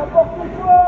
Tampoco